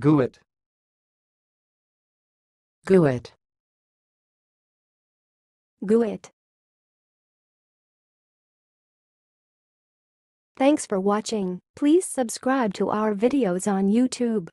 GUIT. GUIT. GUIT. Thanks for watching. Please subscribe to our videos on YouTube.